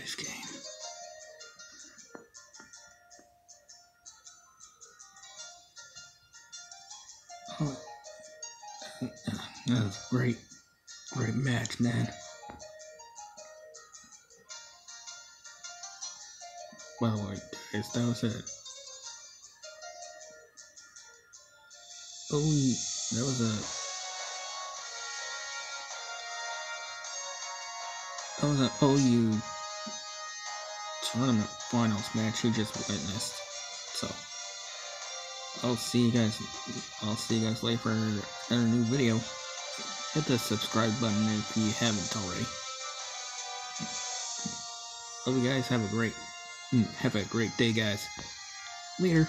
Nice game. Oh, that was great, great match, man. By the way, guys, that was it. Oh, that was a. That was an oh, OU tournament finals match you just witnessed. So, I'll see you guys. I'll see you guys later for another new video. Hit the subscribe button if you haven't already. Hope you guys have a great, mm, have a great day, guys. Later.